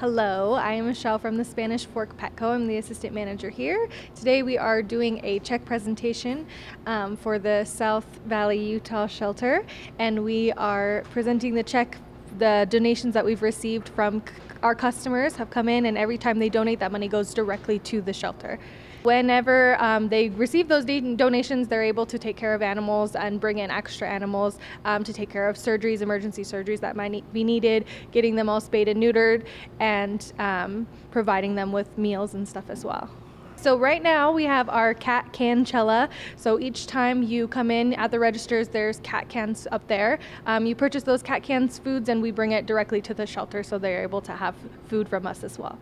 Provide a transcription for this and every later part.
Hello, I am Michelle from the Spanish Fork Petco. I'm the assistant manager here. Today we are doing a check presentation um, for the South Valley Utah shelter, and we are presenting the check. The donations that we've received from our customers have come in, and every time they donate, that money goes directly to the shelter. Whenever um, they receive those donations, they're able to take care of animals and bring in extra animals um, to take care of surgeries, emergency surgeries that might be needed, getting them all spayed and neutered, and um, providing them with meals and stuff as well. So right now we have our cat cancella. So each time you come in at the registers, there's cat cans up there. Um, you purchase those cat cans foods, and we bring it directly to the shelter, so they're able to have food from us as well.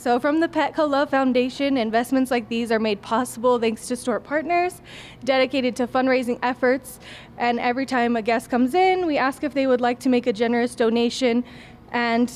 So, from the Petco Love Foundation, investments like these are made possible thanks to store partners dedicated to fundraising efforts. And every time a guest comes in, we ask if they would like to make a generous donation. And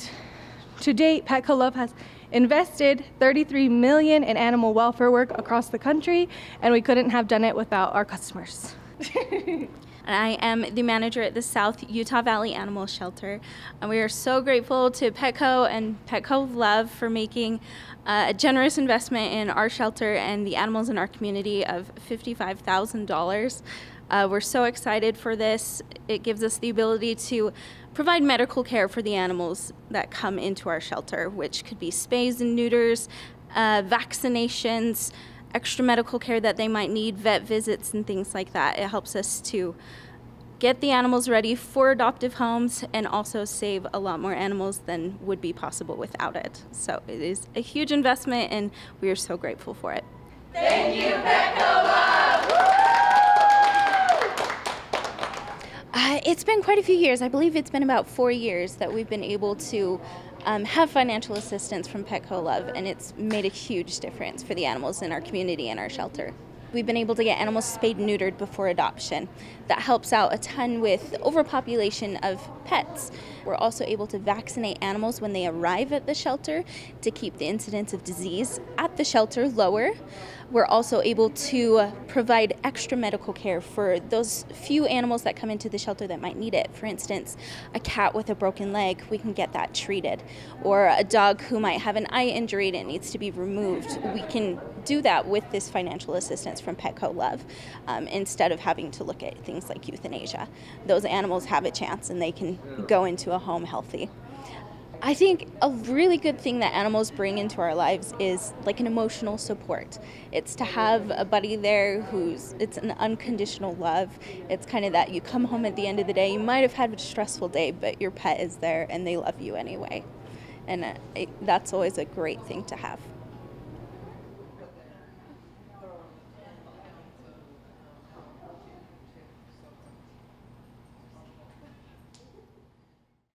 to date, Petco Love has invested 33 million in animal welfare work across the country, and we couldn't have done it without our customers. And I am the manager at the South Utah Valley Animal Shelter. And we are so grateful to Petco and Petco Love for making uh, a generous investment in our shelter and the animals in our community of $55,000. Uh, we're so excited for this. It gives us the ability to provide medical care for the animals that come into our shelter, which could be spays and neuters, uh, vaccinations, extra medical care that they might need, vet visits, and things like that. It helps us to get the animals ready for adoptive homes and also save a lot more animals than would be possible without it. So it is a huge investment, and we are so grateful for it. Thank you, Becca Uh, it's been quite a few years. I believe it's been about four years that we've been able to um, have financial assistance from Petco Love, and it's made a huge difference for the animals in our community and our shelter. We've been able to get animals spayed and neutered before adoption. That helps out a ton with overpopulation of pets. We're also able to vaccinate animals when they arrive at the shelter to keep the incidence of disease at the shelter lower. We're also able to provide extra medical care for those few animals that come into the shelter that might need it. For instance, a cat with a broken leg, we can get that treated. Or a dog who might have an eye injury and it needs to be removed, we can do that with this financial assistance from Petco Love um, instead of having to look at things like euthanasia. Those animals have a chance and they can go into a home healthy. I think a really good thing that animals bring into our lives is like an emotional support. It's to have a buddy there who's it's an unconditional love. It's kind of that you come home at the end of the day, you might have had a stressful day, but your pet is there and they love you anyway. And uh, it, that's always a great thing to have.